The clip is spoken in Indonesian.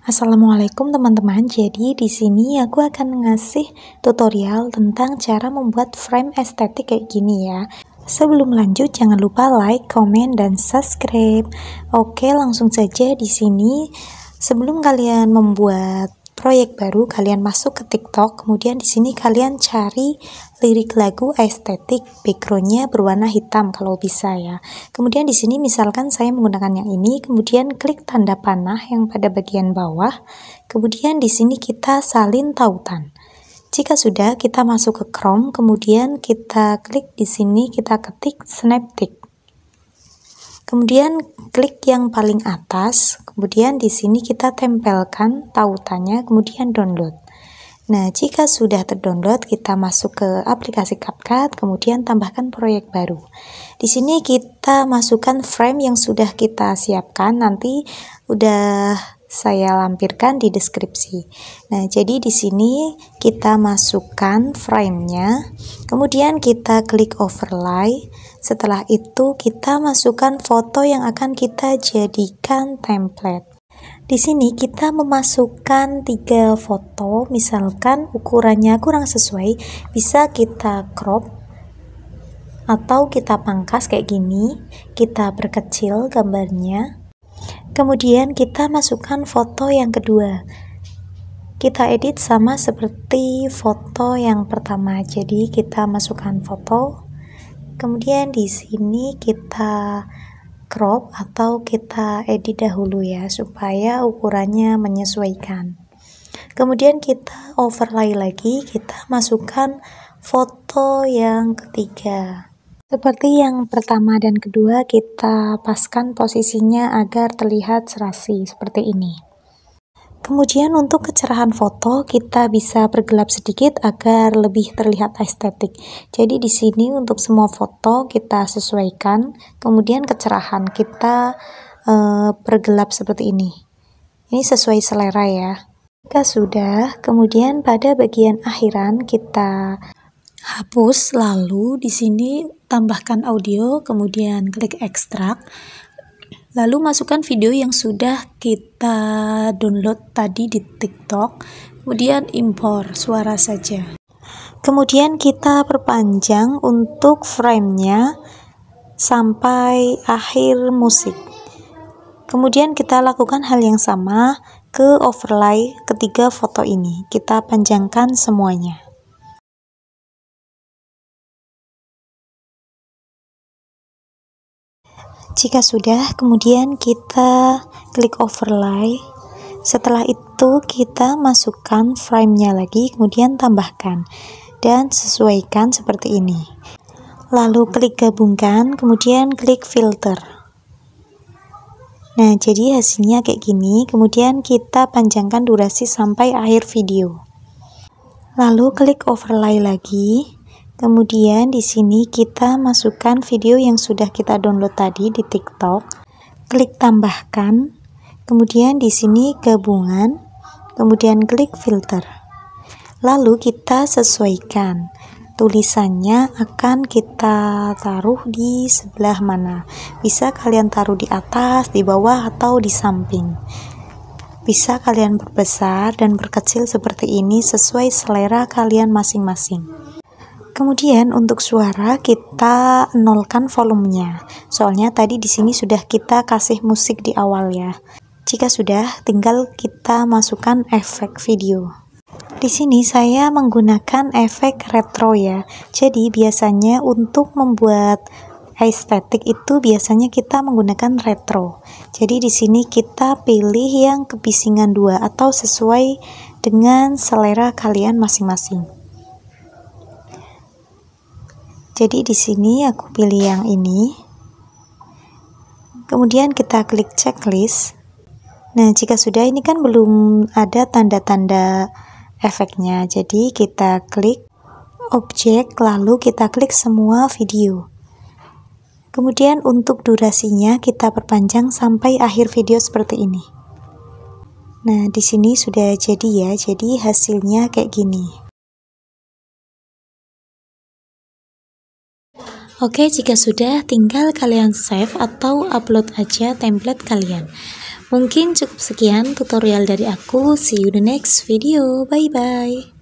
Assalamualaikum teman-teman. Jadi di sini aku akan ngasih tutorial tentang cara membuat frame estetik kayak gini ya. Sebelum lanjut jangan lupa like, comment dan subscribe. Oke, langsung saja di sini sebelum kalian membuat proyek baru kalian masuk ke TikTok. Kemudian di sini kalian cari lirik lagu estetik backgroundnya berwarna hitam kalau bisa ya. Kemudian di sini misalkan saya menggunakan yang ini kemudian klik tanda panah yang pada bagian bawah. Kemudian di sini kita salin tautan. Jika sudah kita masuk ke Chrome kemudian kita klik di sini kita ketik Snaptik Kemudian klik yang paling atas, kemudian di sini kita tempelkan tautannya, kemudian download. Nah, jika sudah terdownload, kita masuk ke aplikasi CapCut, kemudian tambahkan proyek baru. Di sini kita masukkan frame yang sudah kita siapkan, nanti udah saya lampirkan di deskripsi. Nah, jadi di sini kita masukkan frame-nya, kemudian kita klik overlay, setelah itu kita masukkan foto yang akan kita jadikan template. Di sini kita memasukkan tiga foto, misalkan ukurannya kurang sesuai, bisa kita crop atau kita pangkas kayak gini, kita perkecil gambarnya. Kemudian kita masukkan foto yang kedua. Kita edit sama seperti foto yang pertama. Jadi kita masukkan foto kemudian di sini kita crop atau kita edit dahulu ya supaya ukurannya menyesuaikan kemudian kita overlay lagi kita masukkan foto yang ketiga seperti yang pertama dan kedua kita paskan posisinya agar terlihat serasi seperti ini Kemudian untuk kecerahan foto kita bisa bergelap sedikit agar lebih terlihat estetik. Jadi di sini untuk semua foto kita sesuaikan. Kemudian kecerahan kita uh, bergelap seperti ini. Ini sesuai selera ya. Jika sudah, kemudian pada bagian akhiran kita hapus lalu di sini tambahkan audio, kemudian klik ekstrak. Lalu masukkan video yang sudah kita download tadi di TikTok, kemudian impor suara saja. Kemudian kita perpanjang untuk framenya sampai akhir musik. Kemudian kita lakukan hal yang sama ke overlay ketiga foto ini. Kita panjangkan semuanya. Jika sudah, kemudian kita klik overlay. Setelah itu kita masukkan frame-nya lagi, kemudian tambahkan dan sesuaikan seperti ini. Lalu klik gabungkan, kemudian klik filter. Nah, jadi hasilnya kayak gini. Kemudian kita panjangkan durasi sampai akhir video. Lalu klik overlay lagi. Kemudian di sini kita masukkan video yang sudah kita download tadi di TikTok. Klik tambahkan. Kemudian di sini gabungan. Kemudian klik filter. Lalu kita sesuaikan. Tulisannya akan kita taruh di sebelah mana. Bisa kalian taruh di atas, di bawah, atau di samping. Bisa kalian berbesar dan berkecil seperti ini sesuai selera kalian masing-masing. Kemudian untuk suara kita nolkan volumenya. Soalnya tadi di sini sudah kita kasih musik di awal ya. Jika sudah, tinggal kita masukkan efek video. Di sini saya menggunakan efek retro ya. Jadi biasanya untuk membuat estetik itu biasanya kita menggunakan retro. Jadi di sini kita pilih yang kebisingan dua atau sesuai dengan selera kalian masing-masing. Jadi di sini aku pilih yang ini. Kemudian kita klik checklist. Nah, jika sudah ini kan belum ada tanda-tanda efeknya. Jadi kita klik objek lalu kita klik semua video. Kemudian untuk durasinya kita perpanjang sampai akhir video seperti ini. Nah, di sini sudah jadi ya. Jadi hasilnya kayak gini. Oke, jika sudah, tinggal kalian save atau upload aja template kalian. Mungkin cukup sekian tutorial dari aku. See you the next video. Bye bye.